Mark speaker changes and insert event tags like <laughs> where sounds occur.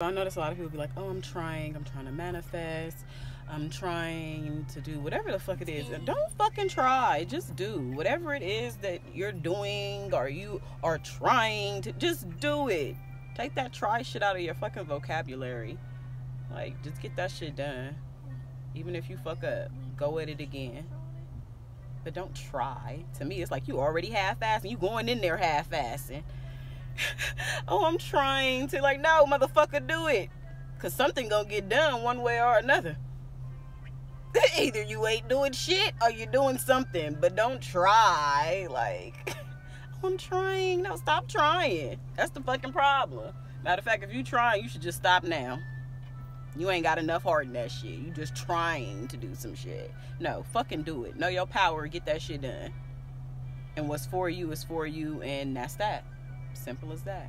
Speaker 1: I notice a lot of people be like, oh, I'm trying, I'm trying to manifest, I'm trying to do whatever the fuck it is. And don't fucking try. Just do whatever it is that you're doing or you are trying to just do it. Take that try shit out of your fucking vocabulary. Like, just get that shit done. Even if you fuck up, go at it again. But don't try. To me, it's like you already half-assing. You going in there half-assing. <laughs> oh, I'm trying to. Like, no, motherfucker, do it. Because something going to get done one way or another. <laughs> Either you ain't doing shit or you're doing something. But don't try. Like, <laughs> I'm trying. No, stop trying. That's the fucking problem. Matter of fact, if you trying, you should just stop now. You ain't got enough heart in that shit. You just trying to do some shit. No, fucking do it. Know your power. Get that shit done. And what's for you is for you, and that's that. Simple as that.